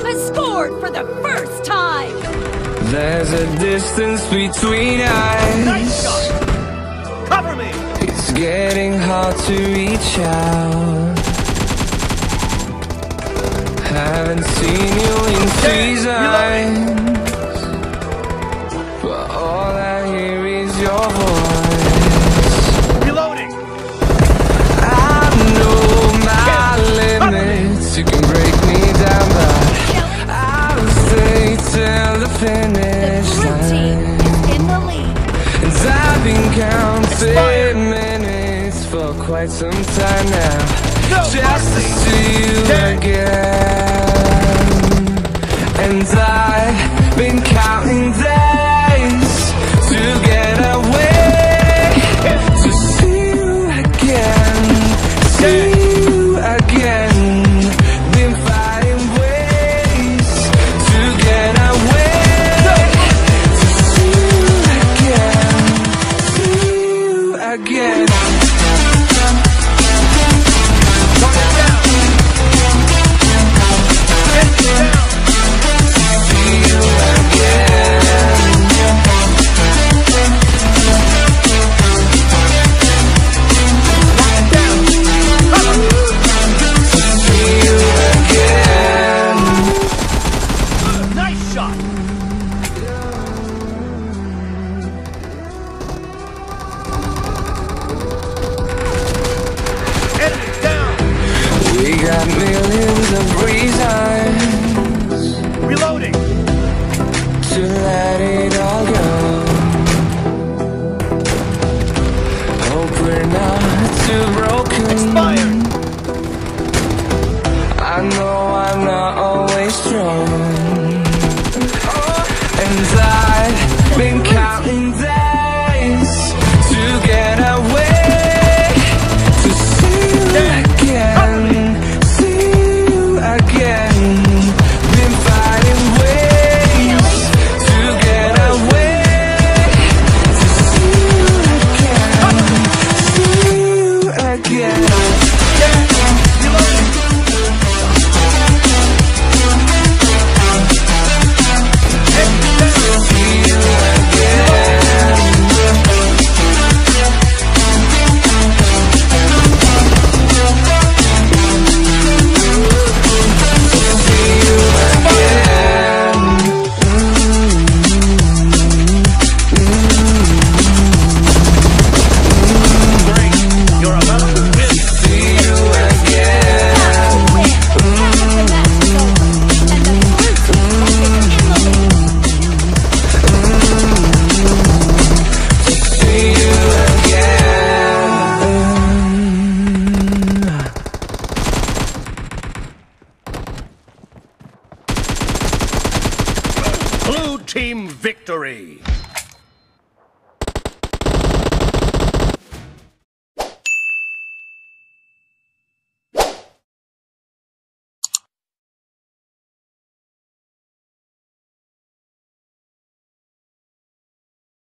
team has scored for the first time! There's a distance between us. Nice shot! Cover me! It's getting hard to reach out. Haven't seen you in yeah, seasons. finish line. And I've been counting minutes for quite some time now. No, just mercy. to see you again. reasons. Reloading. To let it Blue team victory!